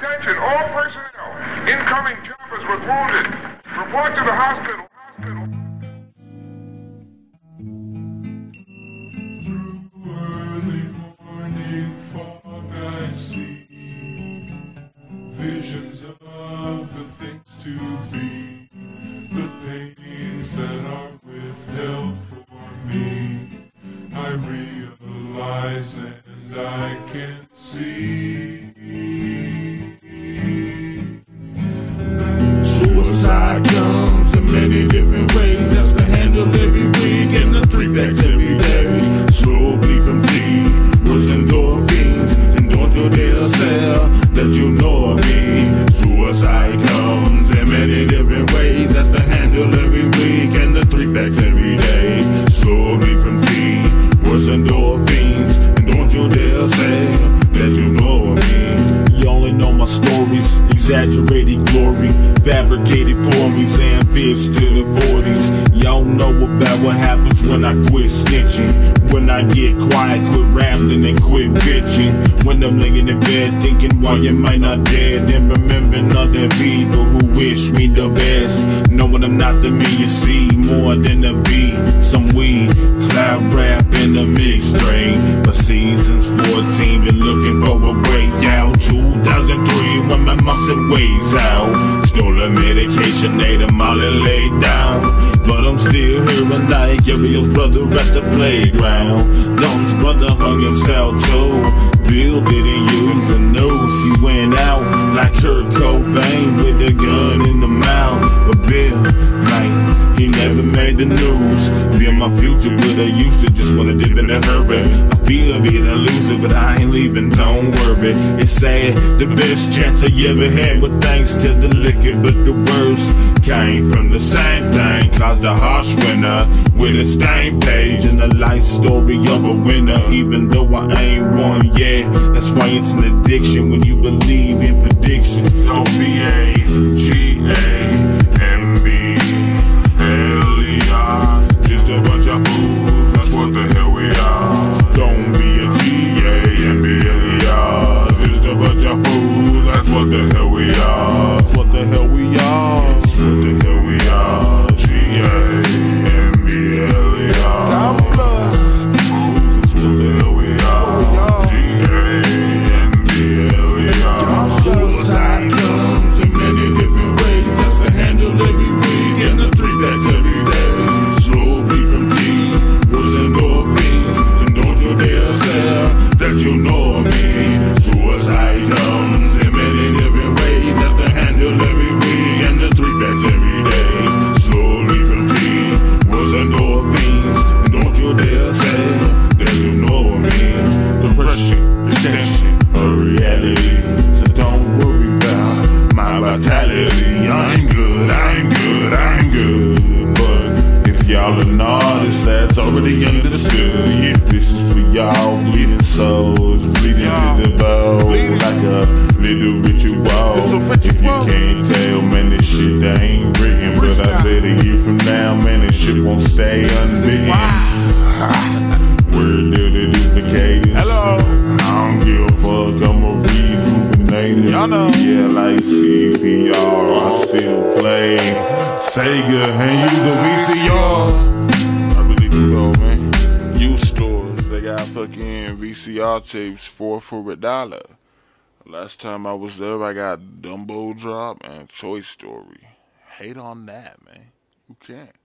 Attention, all personnel. Incoming choppers with wounded. Report to the hospital. Hospital. early morning fog I see visions of the things to be, the pains that are withheld for me. I realize exaggerated glory, fabricated poemies, and fits to the 40s. Y'all know about what happens when I quit snitching. When I get quiet, quit rambling and quit bitching. When I'm laying in bed thinking why you might not dead. And remembering other people who wish me the best. Knowing I'm not the me you see, more than a beat. Some weed, cloud rap in the mix train. But seasons 14, been looking for a. 2003, when my mom said ways out. Stole a medication, ate a molly laid down. But I'm still here and like Ariel's brother at the playground. Dom's brother hung himself too. Bill didn't use the news. He went out like Kurt Cobain with a gun in the mouth. But Bill, like, he never made the news. Feel my future, but I used to just wanna dip in a hurry. I feel being a loser, but I ain't leaving, don't worry. It's sad, the best chance I ever had was thanks to the liquor, but the worst came from the same thing. Caused a harsh winner with a stain page and the life story of a winner, even though I ain't one yet. That's why it's an addiction when you believe in predictions. Don't already understood. Yeah, this is for y'all bleeding souls, bleeding to the bone like a little ritual. It's a If you can't tell, man, this shit they ain't written. But I bet a year from now, man, this shit won't stay unwritten. Word to the duplicators. Hello. I don't give a fuck, I'm a rejuvenator. Y'all know. Yeah, like CPR, I still play Sega and use a VCR. Got fucking VCR tapes four for a dollar. Last time I was there, I got Dumbo Drop and Toy Story. Hate on that, man. You can't.